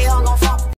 we all gon' fall.